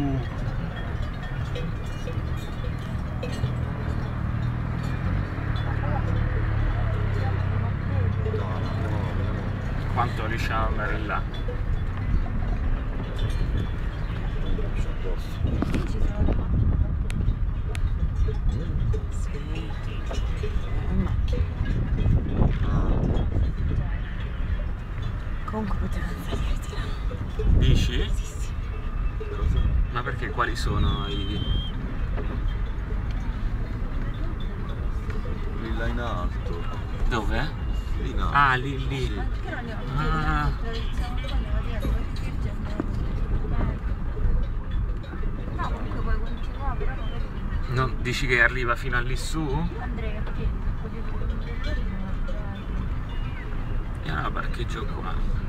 Mm. Quanto riusciamo ad andare là? Comunque potevano salirti là. Dici? Ma perché quali sono i... Lì là in alto. Dove? Lì in alto. Ah, lì, lì. Sì. Ah. No, dici che arriva fino a lì su? Andrea, E allora parcheggio qua.